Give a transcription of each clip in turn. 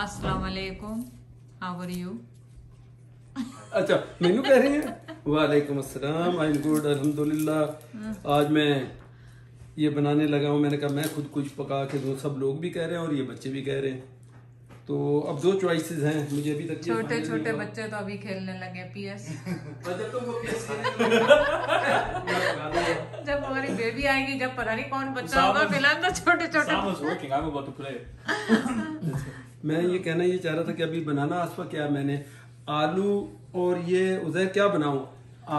अस्सलाम वालेकुम how are you अच्छा मेनू कह रही हैं? वालेकुम अस्सलाम आई एम गुड अल्हम्दुलिल्लाह आज मैं ये बनाने लगा हूँ। मैंने कहा मैं खुद कुछ पका के दूँ। सब लोग भी कह रहे हैं और ये बच्चे भी कह रहे हैं। तो अब दो चॉइसेस हैं। मुझे अभी तक छोटे छोटे बच्चे तो अभी खेलने लगे पीएस वो PS जब हमारी बेबी आएगी जब पता नहीं कौन बच्चा होगा फ़िलहाल तो छोटे छोटे। मैं ये कहना ये चाह रहा था कि अभी बनाना आसपा क्या मैंने आलू और ये उधर क्या बनाऊँ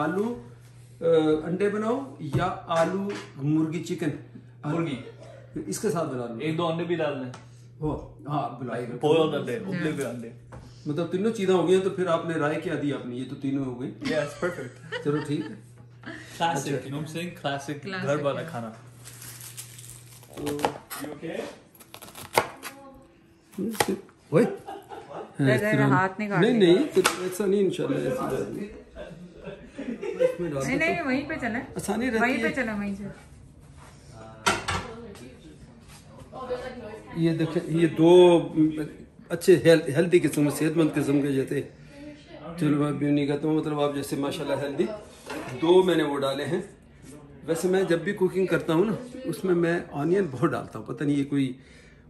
आलू अंडे बनाओ या आलू मुर्गी चिकन मुर्गी। इसके साथ बना लूँ एक दो अंडे भी डाल दें हो हाँ अंडे मतलब तीनों चीज़ें हो गई तो फिर आपने राय क्या दी अपनी ये तो तीनों हो गई Yes, perfect. चलो ठीक है. You know what I'm saying? Classic. Classic, घर वाला खाना. तो You okay? ओए। हाथ नहीं नहीं। नहीं तो ऐसा नहीं इंशाल्लाह ऐसी बात नहीं। नहीं नहीं वहीं पे चले। आसानी रहती वहीं पे चले वहीं से। ये देखें ये दो अच्छे हेल्दी किस्म सेहतमंद किस्म के जैसे चलो मैं भी नहीं कहता हूँ मतलब आप जैसे माशाल्लाह हेल्दी दो मैंने वो डाले हैं। वैसे मैं जब भी कुकिंग करता हूँ ना उसमें मैं ऑनियन बहुत डालता हूँ। पता नहीं ये कोई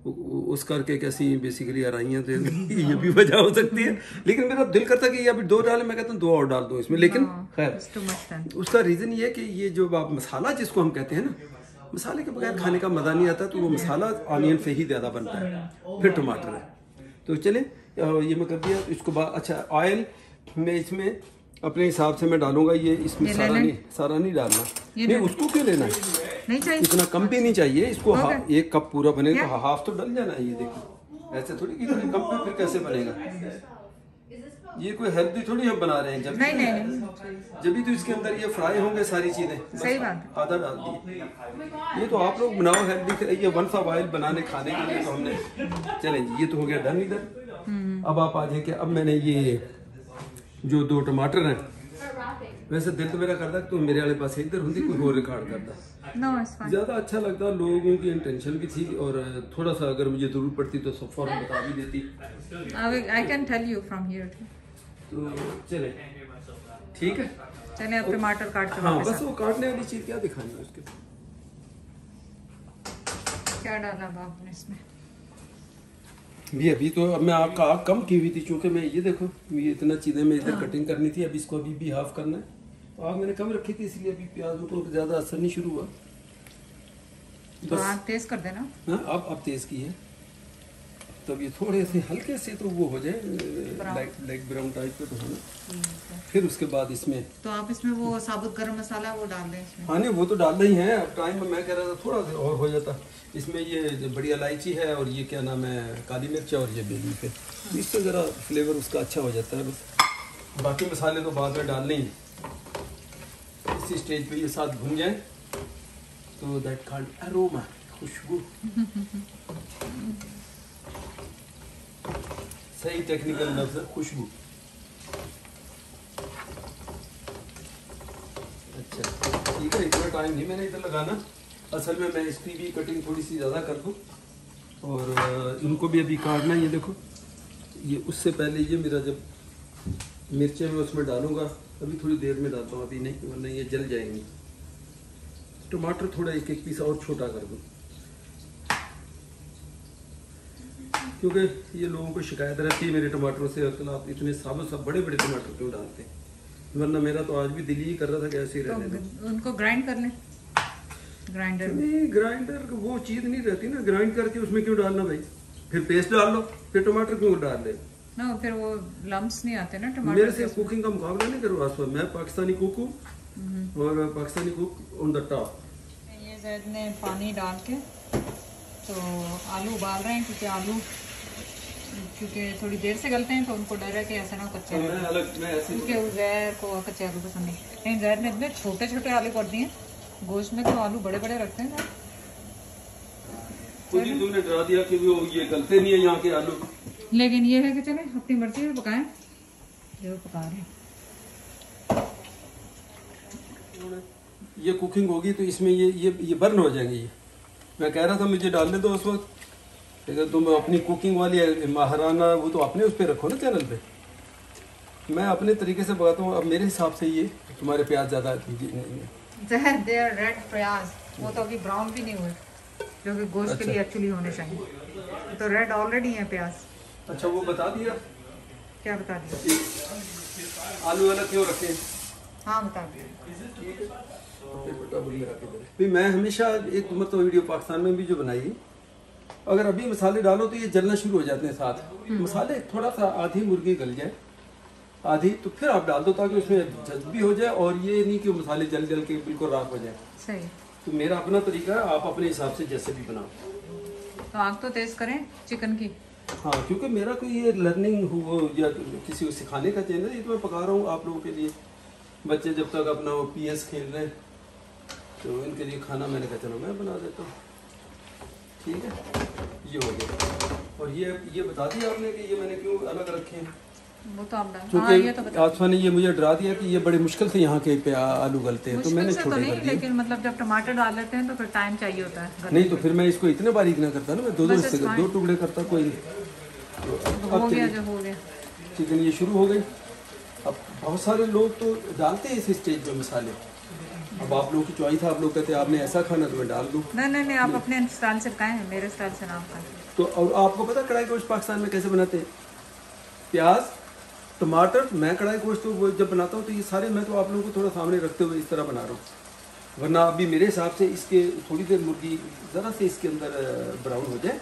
उस करके कैसी बेसिकली आराइयाँ थे ये भी वजह हो सकती है। लेकिन मेरा दिल करता है कि ये अभी दो डाले मैं कहता हूँ दो और डाल दो इसमें। लेकिन खैर मच देन उसका रीज़न ये है कि ये जो आप मसाला जिसको हम कहते हैं ना मसाले के बगैर खाने का मज़ा नहीं आता तो वो मसाला ऑनियन से ही ज़्यादा बनता है फिर टमाटर है। तो चले ये मैं कर दिया इसको अच्छा ऑयल मैं इसमें अपने हिसाब से मैं डालूँगा ये इसमें सारा नहीं सारा नहीं डालना। नहीं उसको क्यों लेना है? नहीं चाहिए। इतना कम भी नहीं चाहिए इसको हो। एक कप पूरा बनेगा तो हाफ़ तो डल जाना है ये देखो। ऐसे थोड़ी कि इतने कम पे फिर कैसे बनेगा? ये कोई हेल्दी थोड़ी हम बना रहे हैं जब नहीं नहीं नहीं जब भी तो इसके अंदर ये फ्राई होंगे सारी चीज़ें। सही बात। आधा डाल दी ये तो आप लोग बनाओ हेल्दी ये वन ऑफ़ ऑयल बनाने खाने के लिए तो हमने चले ये तो हो गया डन इधर। अब आप आ जाए कि अब मैंने ये जो दो टमाटर हैं वैसे दिल तो मेरा करता कि तू मेरे वाले पास इधर होंगी कोई और रिकॉर्ड करता। नो इट्स फाइन ज़्यादा अच्छा लगता लोगों की इंटेंशन भी थी और थोड़ा सा अगर मुझे ज़रूरत पड़ती तो सब फ़ौरन बता भी देती। I can tell you from here तो चले। ठीक है? चले अब टमाटर काट के हाँ बस वो काटने वाली चीज़ क्या दिखानी है उसके क्या डाला बाप ने इसमें? भी अभी तो अब मैं आपका आग कम की हुई थी चूँकि मैं ये देखो ये इतना चीज़ें मैं इधर कटिंग करनी थी अब इसको अभी भी हाफ़ करना है। आग मैंने कम रखी थी इसलिए अभी प्याजों को ज़्यादा असर नहीं शुरू हुआ। तो बस। आग तेज कर देना। हाँ अब अब तेज की है। तब ये थोड़े से हल्के से तो वो हो जाए लाइक ब्राउन टाइप का तो होना फिर उसके बाद इसमें तो आप इसमें वो साबुत गरम मसाला वो डाल दें इसमें। हाँ नहीं वो तो डालना ही है। अब टाइम में मैं कह रहा था थोड़ा सा और हो जाता। इसमें ये बड़ी इलायची है और ये क्या नाम है काली मिर्च और ये बेली पे। इससे ज़रा फ्लेवर उसका अच्छा हो जाता है बस। बाकी मसाले तो बाद में डालने ही हैं। इसी स्टेज पे ये साथ भून जाए तो दैट कॉल्ड अरोमा खुशबू। सही टेक्निकल लफ्ज है खुशबू। अच्छा ठीक है, इतना टाइम नहीं मैंने इधर लगाना। असल में मैं इसकी भी कटिंग थोड़ी सी ज़्यादा कर दूँ। और इनको भी अभी काटना ये देखो। ये उससे पहले ये मेरा जब मिर्चें मैं उसमें डालूँगा अभी थोड़ी देर में डालता हूँ अभी नहीं वरना ये जल जाएँगे। टमाटर थोड़ा एक एक पीस और छोटा कर दूँ। क्योंकि ये लोगों को शिकायत रहती है मेरे टमाटरों से असल आप इतने साबुत सब बड़े बड़े टमाटर क्यों डालते हैं? वरना मेरा तो आज भी दिल ही कर रहा था कि ऐसे ही तो रहने दो। उनको ग्राइंड कर लें ग्राइंडर नहीं ग्राइंडर वो चीज़ नहीं रहती ना। ग्राइंड करके उसमें क्यों डालना भाई? फिर पेस्ट डाल लो फिर टमाटर क्यों डाल ले ना फिर वो लम्स नहीं आते ना टमाटर मेरे से कुकिंग का मुकाबला नहीं करो आसपास मैं पाकिस्तानी कुक हूँ और Pakistani cook on the top ये जैद ने पानी डाल के तो आलू उबाल रहे हैं क्योंकि आलू क्योंकि थोड़ी देर से गलते हैं तो उनको डर है कि ऐसा ना कच्चे तो रह मैं अलग क्योंकि उजैर को कच्चे आलू पसंद नहीं। लेकिन जैद ने इतने छोटे छोटे आलू कर दिए गोश्त में तो आलू बड़े बड़े रखते हैं खुद ही तुमने डरा दिया कि वो ये गलते नहीं है यहाँ के आलू। लेकिन ये है कि चले अपनी मर्ज़ी से पकाएँ। जो पका रहे ये कुकिंग होगी तो इसमें ये ये ये बर्न हो जाएँगे। ये मैं कह रहा था मुझे डालने दो उस वक्त। अगर तुम अपनी कुकिंग वाली महाराना वो तो अपने उस पर रखो ना चैनल पे। मैं अपने तरीके से बताता हूँ। अब मेरे हिसाब से ये तुम्हारे प्याज ज़्यादा रेड प्याज। वो तो अभी ब्राउन भी नहीं हुए जो कि गोश्त के लिए एक्चुअली होने चाहिए। तो रेड ऑलरेडी है प्याज। अच्छा वो बता दिया? क्या बता दिया? आलू वाला क्यों रखे? हाँ बता दिया। भी मैं हमेशा एक मतलब वीडियो पाकिस्तान में भी जो बनाई अगर अभी मसाले डालो तो ये जलना शुरू हो जाते हैं साथ। मसाले थोड़ा सा आधी मुर्गी गल जाए आधी तो फिर आप डाल दो ताकि उसमें जज्ब भी हो जाए और ये नहीं कि मसाले जल जल के बिल्कुल राख हो जाए। सही। तो मेरा अपना तरीका है आप अपने हिसाब से जैसे भी बनाओ। तो आग तो तेज करें चिकन की। हाँ क्योंकि मेरा कोई ये लर्निंग हो या किसी को सिखाने का चैनल ये तो मैं पका रहा हूँ आप लोगों के लिए। बच्चे जब तक अपना वो पीएस खेल रहे हैं तो इनके लिए खाना मैंने कहा चलो मैं बना देता हूँ। ठीक है? ये हो गया। और ये ये बता दिया आपने कि ये मैंने क्यों अलग रखे हैं? वो तो आप हाँ ये तो ने ये मुझे डरा दिया कि ये बड़े मुश्किल से यहाँ के पे आलू गलते हैं तो मैंने से तो नहीं लेकिन मतलब जब टमाटर डाल लेते हैं तो फिर टाइम चाहिए होता है नहीं तो फिर मैं इसको इतने बारीक ना करता ना मैं दो दो हिस्से दो टुकड़े करता कोई नहीं हो गया जो हो गया। चिकन ये शुरू हो गई। अब बहुत सारे लोग तो डालते हैं इस स्टेज पे मसाले। अब आप लोगों की चॉइस है आप लोग कहते हैं आपने ऐसा खाना तो मैं डाल दूँ। नहीं नहीं नहीं आप अपने स्टाइल से पकाएँ मेरे स्टाइल से ना पकाएँ तो और आपको पता कढ़ाई गोश्त पाकिस्तान में कैसे बनाते हैं? प्याज टमाटर मैं कढ़ाई गोश्त तो जब बनाता हूँ तो ये सारे मैं तो आप लोगों को थोड़ा सामने रखते हुए इस तरह बना रहा हूँ। वरना अभी मेरे हिसाब से इसके थोड़ी देर मुर्गी ज़रा से इसके अंदर ब्राउन हो जाए।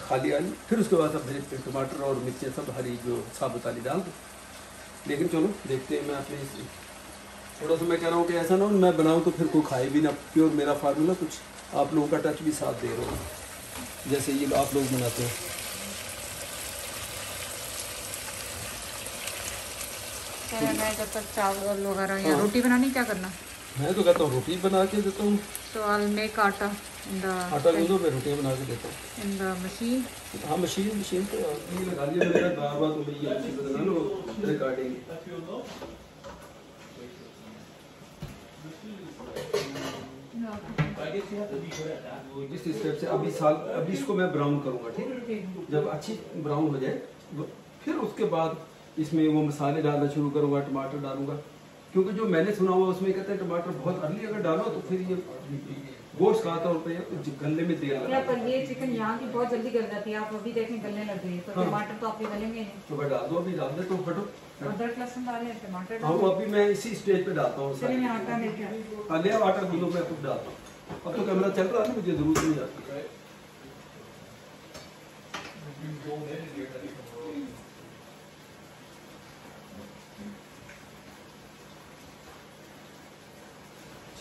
खाली आलू फिर उसके बाद अब फिर टमाटर और मिर्चें सब हरी जो साबुत वाली डाल दो। लेकिन चलो देखते हैं मैं अपने थोड़ा सा मैं कह रहा हूँ कि ऐसा ना हो मैं बनाऊँ तो फिर कोई खाए भी ना प्योर मेरा फार्मूला कुछ आप लोगों का टच भी साथ दे रहा हूँ। जैसे ये आप लोग बनाते हैं। जब तक चावल वगैरह या रोटी बनानी क्या करना? मैं तो कहता हूँ रोटी बना के देता हूँ। तो आई मेक आटा इन द आटा गूंदो मैं रोटियाँ बना के देता हूँ। इन द मशीन हाँ मशीन मशीन तो ये लगा लिया मेरा बार बार तो भैया अच्छी बदला लो रिकॉर्डिंग इस स्टेप से अभी साल अभी इसको मैं ब्राउन करूँगा ठीक जब अच्छी ब्राउन हो जाए फिर उसके बाद इसमें वो मसाले डालना शुरू करूँगा टमाटर डालूँगा। क्योंकि जो मैंने सुना हुआ उसमें कहते हैं टमाटर बहुत अर्ली अगर डालो तो फिर ये गोश्त खाता होता है गलने में देर लगता पर ये चिकन यहाँ की बहुत जल्दी गल जाती है आप अभी देखें गलने लग गई तो टमाटर तो आपके गलेंगे तो मैं डाल दो अभी डाल दे तो फटो अदरक लहसुन डालें टमाटर हाँ अभी मैं इसी स्टेज पे डालता हूँ आती हूँ। हाँ आओ आटा गूंदो मैं खुद डालता हूँ। अब तो कैमरा चल रहा है ना मुझे ज़रूरत नहीं आती।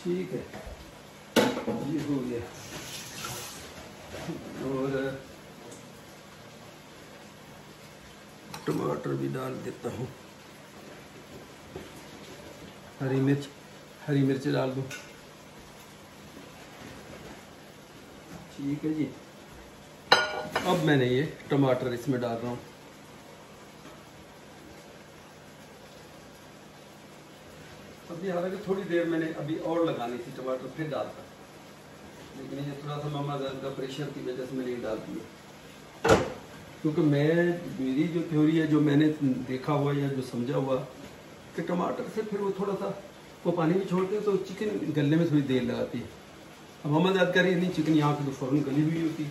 ठीक है। ये हो गया। और, टमाटर भी डाल देता हूँ। हरी मिर्च हरी मिर्च डाल दूँ। ठीक है जी। अब मैंने ये टमाटर इसमें डाल रहा हूँ। अभी हालाँकि थोड़ी देर मैंने अभी और लगानी थी टमाटर, फिर डालता लेकिन ये थोड़ा सा मामा का प्रेशर की वजह से मैंने डाल दिया। क्योंकि मैं, मेरी जो थ्योरी है, जो मैंने देखा हुआ या जो समझा हुआ, कि टमाटर से फिर वो थोड़ा सा, वो पानी भी छोड़ते हैं तो चिकन गलने में थोड़ी देर लगाती है। अब हम याद करें, नहीं, चिकन यहाँ की तो फ़ौरन गली हुई होती।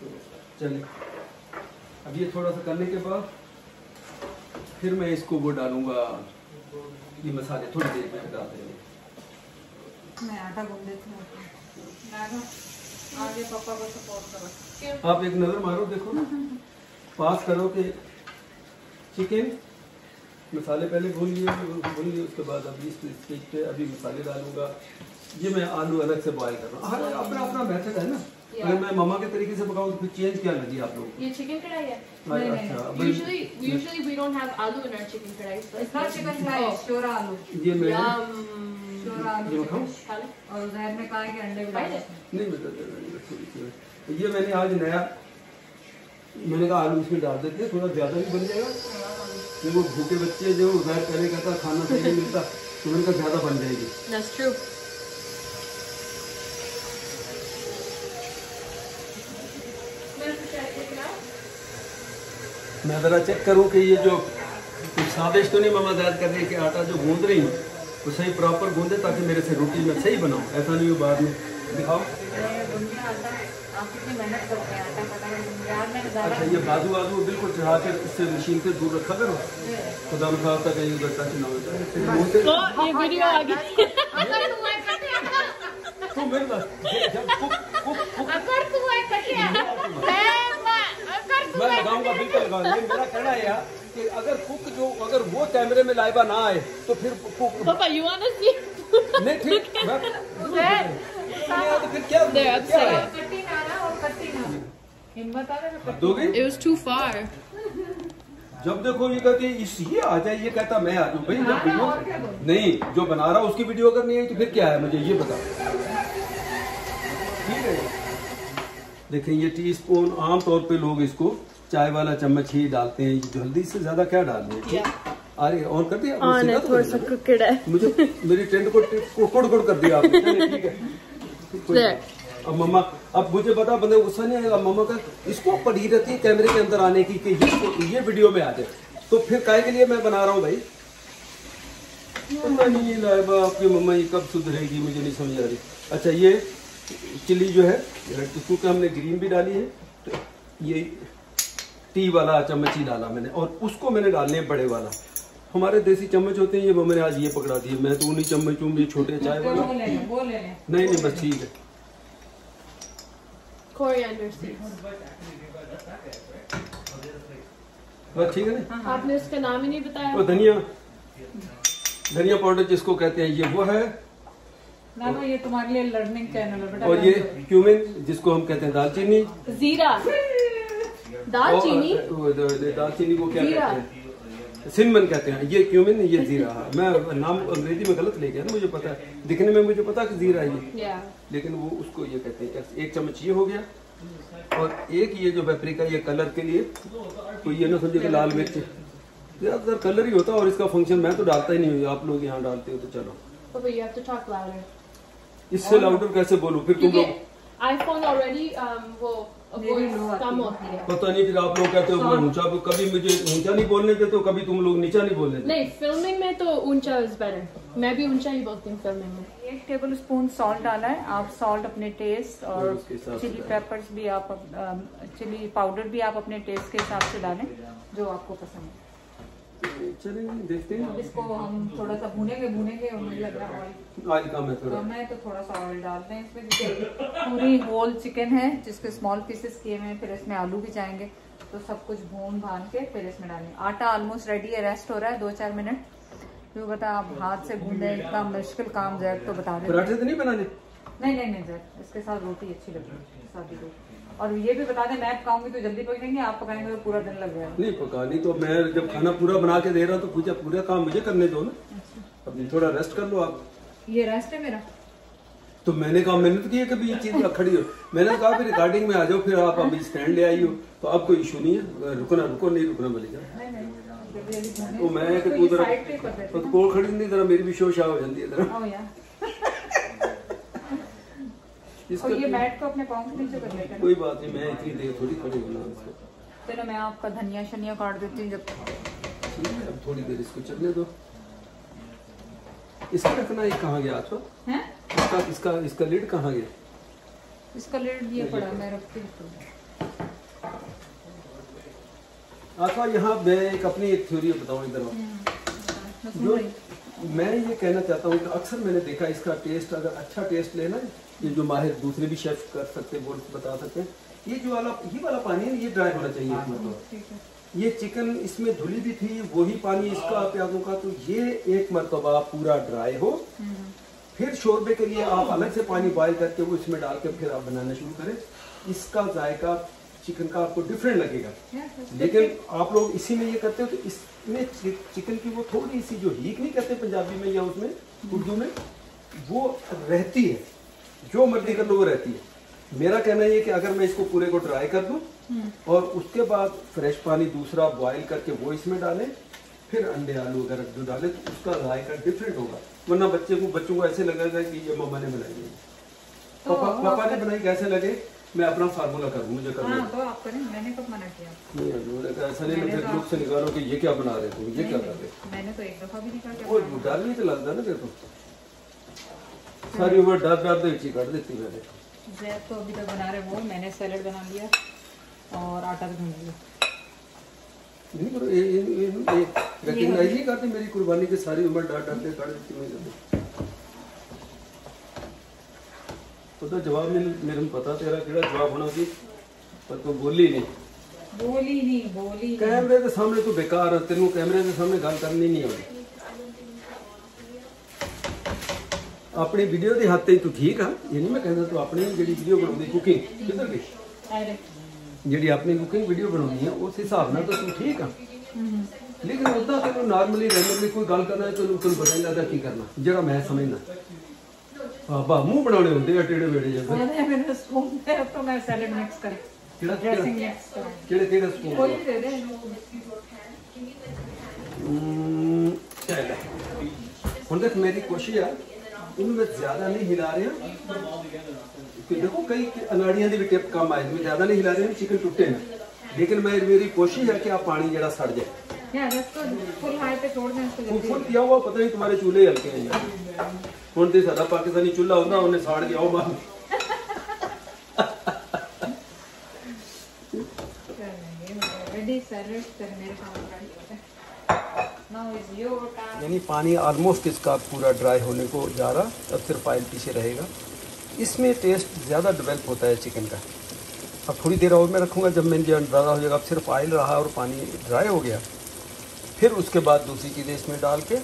तो चले। अब ये थोड़ा सा करने के बाद फिर मैं इसको वो डालूँगा। ये मसाले थोड़ी देर में डाल देंगे। मैं आटा गूंद देती हूँ। मैं ना आगे पापा को सपोर्ट करो। आप एक नज़र मारो देखो ना। पास करो कि चिकन मसाले पहले भून लिए भून लिए उसके बाद अभी इस स्टेज पे अभी मसाले डालूँगा। ये मैं आलू अलग से बॉयल कर रहा हूँ। अपना अपना मेथड है ना। अगर मैं मामा के तरीके से पकाऊँ तो फिर चेंज क्या लगी आप लोग ये chicken कढ़ाई है? अच्छा अब usually usually we don't have aloo in our chicken kadai it's not chicken fry शोरा आलू। ये मैं शोरा आलू ये? Kali? और जहर में कहा है कि अंडे भी नहीं मैं तो- तो ये मैंने आज नया मैंने कहा आलू इसमें डाल देते हैं थोड़ा ज़्यादा भी बन जाएगा। फिर वो भूखे बच्चे जो उधर पहले कहता खाना सही नहीं मिलता तो मैंने कहा ज़्यादा बन जाएगी that's true मैं ज़रा चेक करूँ कि ये जो कुछ साजिश तो नहीं ममा ज़ायद कर रही कि आटा जो गूंद रही हूँ वो सही प्रॉपर गूंदे ताकि मेरे से रोटी मैं सही बनाऊँ? ऐसा नहीं हो बाद में। दिखाओ। हैं अच्छा ये बाजू बाजू बिल्कुल चढ़ा के इससे मशीन से दूर रखा करो। खुदा न खास्ता कहीं उधर टच ना हो जाए फिर गूंदते तो ये वीडियो आ गई तू मेरे पास जब कुक कुक कुक अगर तू है कटिया अगर मैं लगाऊँगा बिल्कुल लगाऊँगा। मेरा कहना है यार कि अगर कुक जो अगर वो कैमरे में लाइवा ना आए तो फिर कुक पापा see? नहीं ठीक मैं तो फिर क्या क्या saying. है? कट्टी ना ना और कट्टी ना हिम्मत आ रहा है दोगे? It was too far. जब देखो ये कहते है इस ये आ जाए ये कहता मैं आ जाऊँ। भाई जब वीडियो? नहीं जो बना रहा उसकी वीडियो अगर नहीं आई तो फिर क्या है? मुझे ये बता। ठीक है। देखें ये टी स्पून आमतौर पे लोग इसको चाय वाला चम्मच ही डालते हैं जल्दी से ज़्यादा क्या डालते हैं? अरे ऑन कर दिया? on मुझसे है थोड़ा सा crooked है। मुझे मेरी टेंट को कोड़ कोड़ कर दिया आपने। ठीक है. बात। अब मम्मा अब मुझे पता बंदे गुस्सा नहीं आएगा? मम्मा का इसको पड़ी रहती है कैमरे के अंदर आने की कि ये ये वीडियो में आ जाए। तो फिर काय के लिए मैं बना रहा हूँ भाई? नहीं लाइबा आपकी मम्मा ये कब सुधरेगी मुझे नहीं समझ आ रही। अच्छा ये चिली जो है क्योंकि हमने ग्रीन भी डाली है? तो ये टी वाला चम्मच ही डाला मैंने और उसको मैंने डालने हैं बड़े वाला। हमारे देसी चम्मच होते हैं ये मम्मा ने आज ये पकड़ा दिए। मैं तो उन्हीं चम्मच हूँ ये छोटे चाय वाला। नहीं नहीं बस ठीक है। Coriander बस ठीक है ना? आपने उसका नाम ही नहीं बताया? और धनिया। धनिया पाउडर जिसको कहते हैं ये वो है। ना ना ये तुम्हारे लिए लर्निंग चैनल है बेटा। और ये क्यूमिन जिसको हम कहते हैं दालचीनी। जीरा। दालचीनी? दालचीनी को क्या कहते हैं? सिनमन कहते हैं। ये क्यूमिन ये जीरा। है मैं नाम अंग्रेज़ी में गलत ले गया ना मुझे पता है। दिखने में मुझे पता कि जीरा ये लेकिन वो उसको ये कहते हैं एक चम्मच ये हो गया और एक ये जो पेपरिका ये कलर के लिए तो ये ना समझे कि लाल मिर्च ज़्यादातर कलर ही होता है और इसका फ़ंक्शन मैं तो डालता ही नहीं हूँ। आप लोग यहाँ डालते हो तो चलो। Louder. इससे लाउडर कैसे बोलूँ? फिर तुम लोग आईफोन ऑलरेडी वो कम होती है। पता नहीं फिर आप लोग कहते हो मैं ऊँचा कभी मुझे ऊँचा नहीं बोलने देते हो कभी तुम लोग नीचा नहीं बोलने देते? नहीं फिल्मिंग में तो ऊँचा इज़ बेटर मैं भी ऊँचा ही बोलती हूँ फिल्मिंग में। एक टेबल स्पून सॉल्ट डाला है। आप सॉल्ट अपने टेस्ट और चिली। पेपर्स भी आप चिली पाउडर भी आप अपने टेस्ट के हिसाब से डालें जो आपको पसंद है। चलेंगे देखते हैं। इसको हम थोड़ा सा भूनेंगे भूनेंगे और मुझे लग रहा है ऑयल काम है थोड़ा। कम है तो थोड़ा सा ऑयल डालते हैं इसमें जैसे पूरी होल चिकन है जिसके स्मॉल पीसेस किए हुए हैं फिर इसमें आलू भी जाएँगे तो सब कुछ भून भान के फिर इसमें डालेंगे। आटा ऑलमोस्ट रेडी है रेस्ट हो रहा है दो चार मिनट क्यों बता आप हाथ से गूंदे इतना मुश्किल काम जैक तो बता रहे पराठे तो नहीं बनाने? नहीं नहीं नहीं जैक इसके साथ रोटी अच्छी लगती है सादी रोटी। और ये भी बता दें मैं पकाऊँगी तो जल्दी पकेंगे आप पकाएँगे तो पूरा दिन लग जाएगा। नहीं पकानी तो मैं जब खाना पूरा बना के दे रहा हूँ तो पूजा पूरा काम मुझे करने दो ना। अब थोड़ा रेस्ट कर लो आप। ये रेस्ट है मेरा? तो मैंने कहा मेहनत की है कभी ये चीज़? खड़ी हो। मैंने कहा फिर रिकॉर्डिंग में आ जाओ फिर आप अभी स्टैंड ले आई हो तो अब कोई इशू नहीं है। रुकना रुको नहीं रुकना भूनें। तो मैं तू तो कोल खड़ी नहीं जरा मेरी भी शोशा हो जाती है जरा और ये बैट को अपने पाँव के नीचे कर लेते हैं कोई बात नहीं मैं इतनी देर थोड़ी खड़ी होना इसको चलो मैं आपका धनिया शनिया काट देती हूँ जब ठीक है अब थोड़ी देर इसको चलने दो। इसका रखना ये कहाँ गया हैं? इसका इसका इसका लीड कहाँ गया? इसका लिड ये पड़ा मैं रखती हूँ आका यहाँ मैं एक अपनी एक थ्योरी बताऊँ इधर आओ। मैं सुन जो मैं ये कहना चाहता हूँ कि अक्सर मैंने देखा इसका टेस्ट अगर अच्छा टेस्ट लेना है ये जो माहिर दूसरे भी शेफ कर सकते हैं वो बता सकते हैं ये जो वाला ये वाला पानी है ये ड्राई होना चाहिए तो। ये चिकन इसमें धुली भी थी वही पानी इसका प्याजों का तो ये एक मरतबा पूरा ड्राई हो। फिर शोरबे के लिए आप अलग से पानी बॉयल करके वो इसमें डाल के फिर आप बनाना शुरू करें। इसका जायका चिकन का आपको डिफरेंट लगेगा। लेकिन आप लोग इसी में ये करते हो तो इसमें चिकन की वो थोड़ी सी जो हीक नहीं कहते पंजाबी में या उसमें उर्दू में वो रहती है। जो मर्ज़ी कर लो वो रहती है। मेरा कहना ये कि अगर मैं इसको पूरे को ड्राई कर दूँ और उसके बाद फ्रेश पानी दूसरा बॉईल करके वो इसमें डालें फिर अंडे आलू वगैरह जो डालें तो उसका जायका डिफरेंट होगा। वरना बच्चे को बच्चों को ऐसे लगेगा कि ये मम्मा ने बनाई है तो पापा ने बनाई कैसे लगे? मैं अपना फार्मूला करूँ मुझे करना हाँ तो आप करें मैंने कब मना किया? नहीं कहा ऐसा नहीं मैंने फिर तो ग्रुप से निकालो कि ये क्या बना रहे तुम ये क्या कर रहे मैंने तो एक दफ़ा भी नहीं कहा वो डर भी तो लगता है ना देखो सारी उम्र डर डर दे काट देती मैंने। जैब तो अभी तक बना रहे वो मैंने सैलड बना लिया और आटा भी गूंद लिया। नहीं करो ये ये ये रिकग्नाइज नहीं करते मेरी कुर्बानी की सारी उम्र डर डर के काट देती मैंने। ਉਹਦਾ ਜਵਾਬ ਮੈਨੂੰ ਮੇਰੇ ਨੂੰ ਪਤਾ ਤੇਰਾ ਕਿਹੜਾ ਜਵਾਬ ਹੋਣਾ ਸੀ ਪਰ ਤੂੰ ਬੋਲੀ ਨਹੀਂ। ਬੋਲੀ ਨਹੀਂ ਬੋਲੀ ਕੈਮਰੇ ਦੇ ਸਾਹਮਣੇ ਤੂੰ ਬੇਕਾਰ ਹੈ ਤੈਨੂੰ ਕੈਮਰੇ ਦੇ ਸਾਹਮਣੇ ਗੱਲ ਕਰਨੀ ਨਹੀਂ ਆਉਂਦੀ। ਆਪਣੀ ਵੀਡੀਓ ਦੇ ਹੱਥ ਤੂੰ ਠੀਕ ਆ ਇਹ ਨਹੀਂ ਮੈਂ ਕਹਿੰਦਾ ਤੂੰ ਆਪਣੀ ਜਿਹੜੀ ਵੀਡੀਓ ਬਣਾਉਂਦੀ ਕੁਕਿੰਗ ਕਿੱਧਰ ਗਈ? ਜਿਹੜੀ ਆਪਣੀ ਕੁਕਿੰਗ ਵੀਡੀਓ ਬਣਾਉਣੀ ਆ ਉਸ ਹਿਸਾਬ ਨਾਲ ਤਾਂ ਤੂੰ ਠੀਕ ਆ। ਲੇਕਿਨ ਉਦਾਂ ਤੈਨੂੰ ਨਾਰਮਲੀ ਰੈਂਡਮਲੀ ਕੋਈ ਗੱਲ ਕਰਨਾ ਤੈਨੂੰ ਤੈਨੂੰ ਪਤਾ ਨਹੀਂ ਕੀ ਕਰਨਾ ਜਿਹੜਾ ਮੈਂ ਸਮਝਦਾ। ਬਾ ਮੂੰਹ ਬਣਾਉਣੇ ਹੁੰਦੇ ਆ ਟੇੜੇ ਵੇੜੇ ਜਾਂਦੇ। ਉਹਨੇ ਮੈਨੂੰ ਸਪੂਨ ਤੇ ਉੱਤੋਂ ਮੈਂ ਸੈਲਡ ਮਿਕਸ ਕਰ। ਕਿਹੜਾ ਡ੍ਰੈਸਿੰਗ ਮਿਕਸ ਕਿਹੜੇ ਕਿਹੜੇ ਸਪੂਨ ਕੋਈ ਦੇ ਦੇ। ਨੂੰ ਹੁਣ ਤੱਕ ਮੇਰੀ ਕੋਸ਼ਿਸ਼ ਆ ਇਹਨੂੰ ਮੈਂ ਜ਼ਿਆਦਾ ਨਹੀਂ ਹਿਲਾ ਰਿਹਾ। ਕਿ ਦੇਖੋ ਕਈ ਅਨਾੜੀਆਂ ਦੇ ਵੀ ਟਿਪ ਕੰਮ ਆਏ ਮੈਂ ਜ਼ਿਆਦਾ ਨਹੀਂ ਹਿਲਾ ਰਿਹਾ ਚਿਕਨ ਟੁੱਟੇ ਨਾ। ਲੇਕਿਨ ਮੈਂ ਮੇਰੀ ਕੋਸ਼ਿਸ਼ ਹੈ ਕਿ ਆ ਪਾਣੀ ਜਿਹੜਾ ਸੜ ਜਾਏ। ਯਾਰ ਇਸ ਫੁੱਲ ਹਾਈ ਤੇ ਤੋੜ ਦੇਣ ਤੋਂ ਫੁੱਲ ਦਿਆ ਹੋਇਆ ਪਤਾ ਨਹੀਂ ਤੁਹਾਡੇ ਚੂਲੇ ਹਲਕੇ ਹੈ ਹੁਣ ਤੇ ਸਾਡਾ ਪਾਕਿਸਤਾਨੀ ਚੁੱਲ੍ਹਾ ਹੁੰਦਾ ਉਹਨੇ ਸਾੜ ਕੇ ਆਓ ਬਾਹਰ रेडी सैलड फिर मेरे काम ready now is your time यानी पानी ऑलमोस्ट इसका पूरा ड्राई होने को जा रहा अब सिर्फ ऑयल पीछे रहेगा इसमें टेस्ट ज़्यादा डेवलप होता है चिकन का अब थोड़ी देर और मैं रखूँगा जब मैंने जो अंदाज़ा हो जाएगा अब सिर्फ ऑयल रहा और पानी ड्राई हो गया फिर उसके बाद दूसरी चीज़ें इसमें डाल के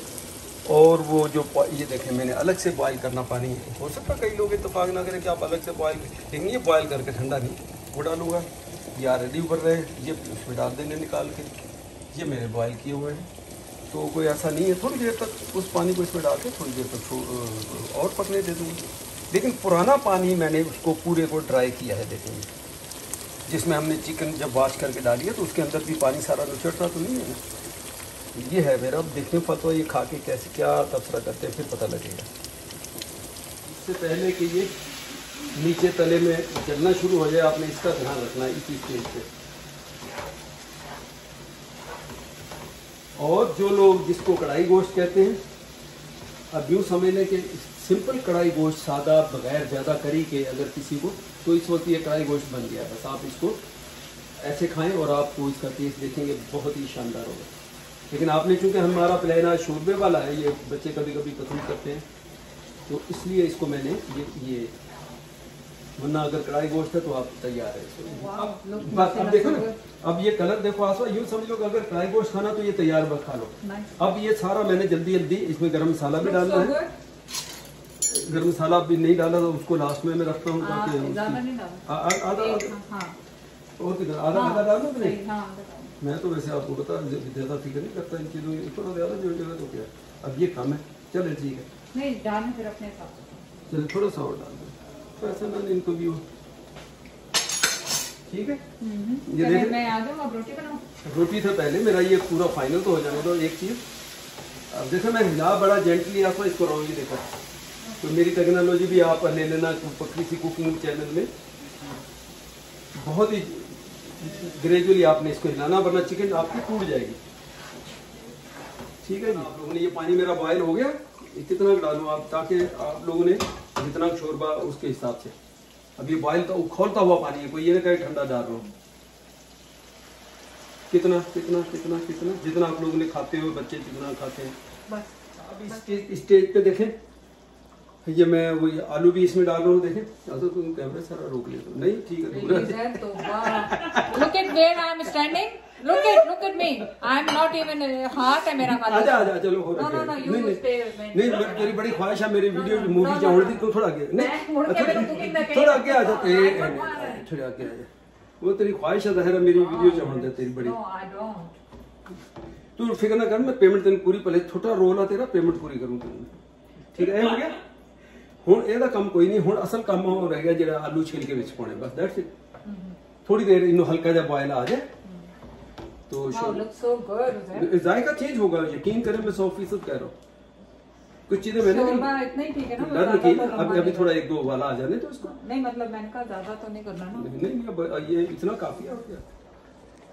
और वो जो ये देखें, मैंने अलग से बॉयल करना पानी, है हो सकता कई लोग इतफाक ना करें कि आप अलग से बॉयल लेकिन ये बॉयल करके ठंडा नहीं, वो डालूँगा। या रेडी उबर रहे ये उसमें डाल देंगे निकाल के। ये मेरे बॉयल किए हुए हैं। तो कोई ऐसा नहीं है, थोड़ी देर तक उस पानी को इसमें डाल के थोड़ी देर तक और पकने दे दूँगी। लेकिन पुराना पानी मैंने उसको पूरे को ड्राई किया है देखेंगे जिसमें हमने चिकन जब वॉश करके डाली है तो उसके अंदर भी पानी सारा निचड़ता तो नहीं है ना। ये है मेरा, अब पर तो ये खा के कैसे क्या तबसरा करते हैं, फिर पता लगेगा। इससे पहले कि ये नीचे तले में जलना शुरू हो जाए, आपने इसका ध्यान रखना है, इसी चीज़ पे। और जो लोग जिसको कढ़ाई गोश्त कहते हैं, अब यूँ समझ लें कि, सिंपल कढ़ाई गोश्त सादा बगैर ज़्यादा करी के अगर किसी को तो इस वक्त ये कढ़ाई गोश्त बन गया। बस आप इसको ऐसे खाएँ और आपको इसका टेस्ट देखेंगे, बहुत ही शानदार होगा। लेकिन आपने चूँकि हमारा प्लान आज शोरबे वाला है ये बच्चे कभी कभी पसंद करते हैं। तो इसलिए इसको मैंने ये ये वरना अगर कढ़ाई गोश्त है तो आप तैयार है। इसको। look बस अब देखो ना अब ये कलर देखो आसवा यूँ समझ लो कि अगर कढ़ाई गोश्त खाना तो ये तैयार बस खा लो। अब ये सारा मैंने जल्दी जल्दी इसमें गर्म मसाला भी डालना है गर्म मसाला भी नहीं डाला तो उसको लास्ट में मैं रखता हूँ हाँ, ताकि आधा हाँ। और आधा आधा डालना कि नहीं? हाँ। मैं तो वैसे आपको बता ज़्यादा फ़िक्र नहीं करता इन चीज़ों की थोड़ा ज़्यादा जो जगह तो क्या? अब ये कम है। चले ठीक है। नहीं डालना फिर अपने हिसाब से। चलो थोड़ा सा और डाल दो। तो ऐसा ना इनको भी ठीक है? ये देख मैं आ जाऊँ अब रोटी बनाऊँ रोटी से पहले मेरा ये पूरा फाइनल तो हो जाने दो एक चीज़। अब देखो मैं हिला बड़ा जेंटली आपको इसको रहोगी देखो। तो मेरी टेक्नोलॉजी भी आप ले लेना पक्की सी कुकिंग चैनल में। बहुत ही ग्रेजुअली आपने इसको हिलाना वरना चिकन आपकी टूट जाएगी। ठीक है जी? आप लोगों ने ये पानी मेरा बॉयल हो गया। कितना डालूं आप ताकि आप लोगों ने जितना शोरबा उसके हिसाब से। अब ये बॉयल तो खोलता हुआ पानी है कोई ये ना कहे ठंडा डाल रहा हूँ। कितना कितना कितना कितना? जितना आप लोगों ने खाते हो बच्चे जितना खाते हैं। बस अब इस स्टेज पे देखें। ये मैं वो आलू भी इसमें डाल रहा हूँ देखें। तो तुम कैमरा सारा रोक ले तो। नहीं ठीक है look at where look at look at I am not even है मेरा आजा आजा चलो हो रहा है। नहीं नहीं नहीं मेरी बड़ी ख्वाहिश है मेरी वीडियो की मूवी थोड़ा आगे। नहीं अच्छा, थोड़ा आगे थोड़ा आगे वो तेरी ख्वाहिश है मेरी वीडियो तेरी बड़ी। तू फ़िक्र ना कर मैं पेमेंट तेन पूरी पहले छोटा रोल है तेरा पेमेंट पूरी करूँ तेरे ठीक है हो गया? हूँ ਇਹਦਾ कम कोई नहीं हूँ असल ਕੰਮ रह गया जो आलू छिल के पाने बस ਪਾਉਣੇ इट थोड़ी देर इन हल्का जहा बॉयल आ जाए तो जायका चेंज होगा यकीन करें मैं सौ फ़ीसद कह रहा हूँ। कुछ चीज़ें मैंने इतना ही ठीक है ना डर रखी तो अभी अभी थोड़ा एक दो वाला आ जाने तो इसको नहीं मतलब मैंने कहा ज़्यादा तो नहीं करना ना। नहीं, नहीं ये इतना काफ़ी है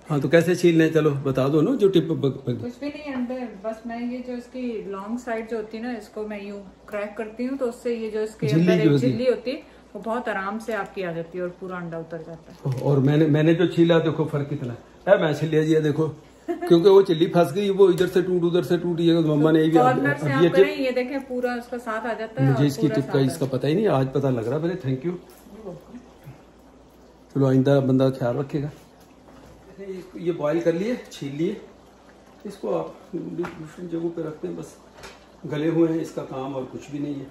हाँ तो कैसे छील लें चलो बता दो ना जो टिप कुछ भी नहीं अंदर बस मैं ये जो इसकी लॉन्ग साइड जो होती है ना इसको मैं यूँ क्रैक करती हूँ तो उससे ये जो इसके अंदर एक होती है। झिल्ली होती है वो बहुत आराम से आपकी आ जाती है और पूरा अंडा उतर जाता है। और मैंने मैंने जो छीला देखो फ़र्क कितना है। मैं छिलिया जी देखो क्योंकि वो चिल्ली फंस गई वो इधर से टूट उधर से टूट ये तो मम्मा ने ये भी अब ये टिप ये देखें पूरा उसका साथ आ जाता है मुझे इसकी टिप का इसका पता ही नहीं आज पता लग रहा है थैंक यू चलो आइंदा बंदा ख्याल रखेगा। ये- बॉईल कर लिए, छील लिए। इसको आप दूसरी जगहों पे रखते हैं, बस गले हुए हैं, इसका काम और कुछ भी नहीं है।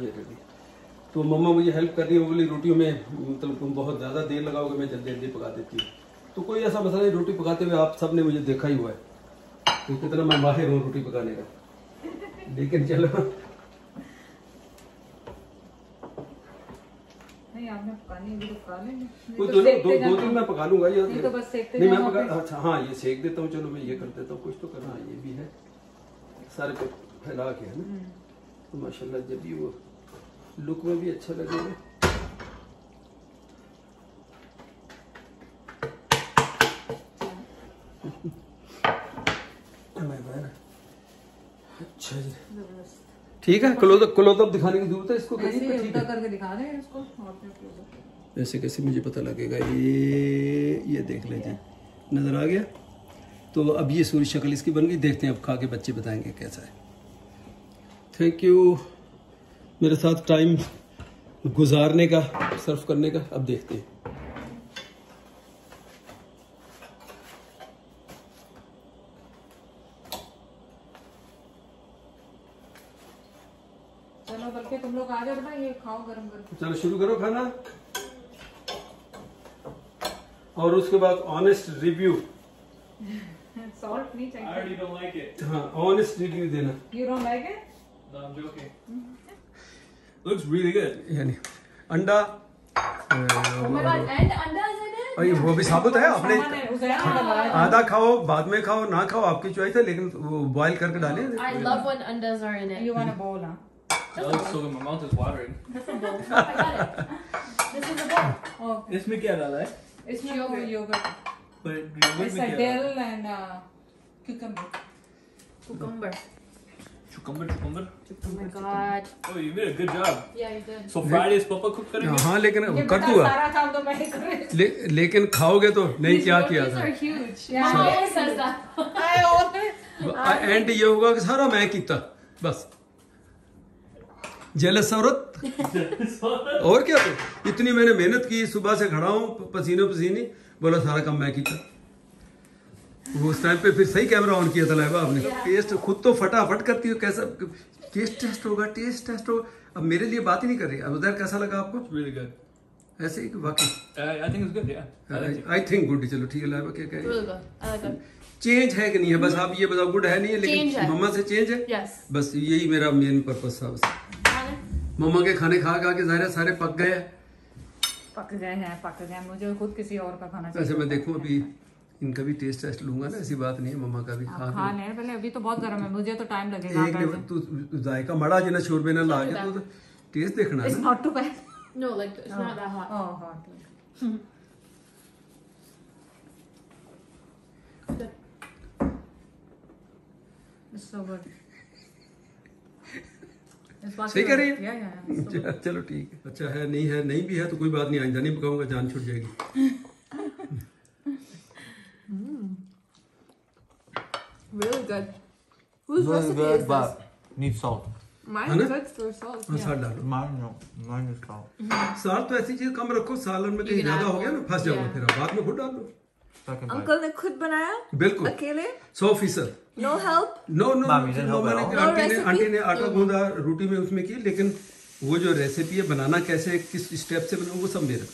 ये रेडी तो मम्मा मुझे हेल्प कर रही है, वो बोली, रोटियों में मतलब तुम बहुत ज़्यादा देर लगाओगे, मैं जल्दी जल्दी पका देती हूँ। तो कोई ऐसा मसला नहीं, रोटी पकाते हुए आप सबने मुझे देखा ही हुआ है। तो कितना मैं माहिर हूँ रोटी पकाने का। लेकिन चलो तो तो दो दो सेकते दिन मैं पका लूँगा ये तो बस सेकते नहीं मैं पका अच्छा हाँ ये सेक देता हूँ चलो मैं ये कर देता हूँ कुछ तो करना ये भी है। सारे पे फैला के है ना। हम्म। तो माशाल्लाह जब भी वो लुक में भी अच्छा लगेगा अच्छा जी ठीक है क्लोजअप क्लोजअप दिखाने की ज़रूरत है इसको कहीं पे ठीक है। करके दिखा दें इसको। ऐसे कैसे मुझे पता लगेगा? ये ये देख लीजिए नज़र आ गया? तो अब ये सूर्य शक्ल इसकी बन गई। देखते हैं अब खा के बच्चे बताएँगे कैसा है। थैंक यू मेरे साथ टाइम गुजारने का सर्व करने का अब देखते हैं चलो बल्कि तुम लोग आ जाओ बेटा ये खाओ गरम करके चलो शुरू करो खाना। और उसके बाद ऑनेस्ट रिव्यू सॉल्ट नहीं चाहिए. हाँ ऑनेस्ट रिव्यू देना। You don't like it really good. यानी अंडा Oh? और ये वो भी साबुत है आपने? है आधा खाओ बाद में खाओ ना खाओ आपकी चॉइस है लेकिन वो बॉईल करके डालें। I? That looks so good. My mouth is watering. That's a bowl. I got it. This is a bowl. Oh, इसमें क्या डाला है? इसमें वो yogurt. But yogurt It's में क्या dill and uh, cucumber. Cucumber. है? Cucumber, cucumber. Oh my god. Oh, you did a good job. Yeah, you did. So Fridays Papa cook करेंगे? हाँ लेकिन कर दूँगा सारा काम तो मैं ही कर रही हूँ। ले, लेकिन खाओगे तो नहीं These क्या किया था are huge. Yeah. Mom always says that. I always- and ये होगा कि सारा मैं किया बस जेलस औरत और क्या तो? इतनी मैंने मेहनत की सुबह से खड़ा हूँ पसीने पसीने। बोला सारा काम मैं किया। वो उस टाइम पे फिर सही कैमरा ऑन किया था लाइबा आपने। टेस्ट खुद तो फटाफट करती हो कैसा टेस्ट टेस्ट होगा टेस्ट टेस्ट होगा। अब मेरे लिए बात ही नहीं कर रही। अब उधर कैसा लगा आपको? ऐसे ही वाकई. आई थिंक गुड चलो ठीक है लाइबा क्या कह. चेंज है? कि नहीं है? बस आप ये बताओ गुड है नहीं है लेकिन। मम्मा से चेंज है? बस यही मेरा मेन पर्पज था बस। मम्मा के खाने खा खा के ज़ाहिर है सारे पक गए हैं। पक गए हैं पक गए हैं। मुझे खुद किसी और का खाना वैसे मैं देखूँ अभी इनका भी टेस्ट टेस्ट लूँगा ना ऐसी बात नहीं है मम्मा का भी खा खा लें। पहले अभी तो बहुत गर्म है मुझे तो टाइम लगेगा एक लेवल तू जायका मड़ा जिना शोरबे ना ला के तो टेस्ट देखना it's not too bad No, like it's not that hot. Oh hot It's so good. सही कह रहे हैं? चलो ठीक है। अच्छा है नहीं है नहीं भी है तो कोई बात नहीं आंजा नहीं पकाऊँगा जान छुट जाएगी। बाद में खुद डाल दो। अंकल ने खुद बनाया? बिल्कुल। अकेले? सौ फ़ीसद। No help no no Mommy didn't help मम्मा at ने all. आंटी ने आंटी ने आटा गूंदा रोटी में उसमें की लेकिन वो जो रेसिपी है बनाना कैसे किस स्टेप से बना वो सब मेरा।